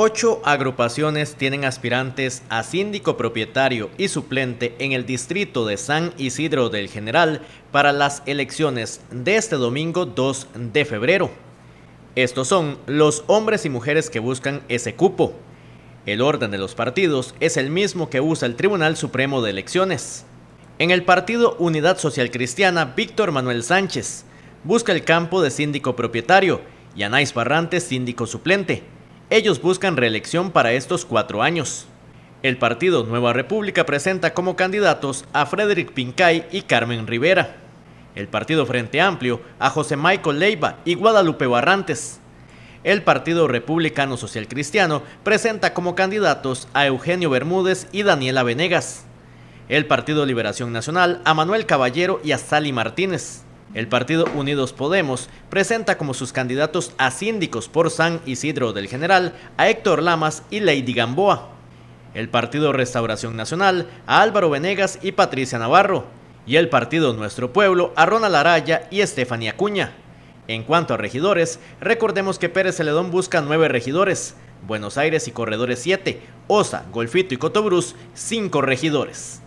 Ocho agrupaciones tienen aspirantes a síndico propietario y suplente en el distrito de San Isidro del General para las elecciones de este domingo 2 de febrero. Estos son los hombres y mujeres que buscan ese cupo. El orden de los partidos es el mismo que usa el Tribunal Supremo de Elecciones. En el partido Unidad Social Cristiana, Víctor Manuel Sánchez busca el campo de síndico propietario y Anais Barrantes síndico suplente. Ellos buscan reelección para estos cuatro años. El partido Nueva República presenta como candidatos a Frederick Pincay y Carmen Rivera. El partido Frente Amplio a José Michael Leiva y Guadalupe Barrantes. El partido Republicano Social Cristiano presenta como candidatos a Eugenio Bermúdez y Daniela Venegas. El partido Liberación Nacional a Manuel Caballero y a Sally Martínez. El partido Unidos Podemos presenta como sus candidatos a síndicos por San Isidro del General a Héctor Lamas y Lady Gamboa. El partido Restauración Nacional a Álvaro Venegas y Patricia Navarro. Y el partido Nuestro Pueblo a Ronald Araya y Estefanía Cuña. En cuanto a regidores, recordemos que Pérez Celedón busca nueve regidores, Buenos Aires y Corredores 7, Osa, Golfito y Cotobruz, cinco regidores.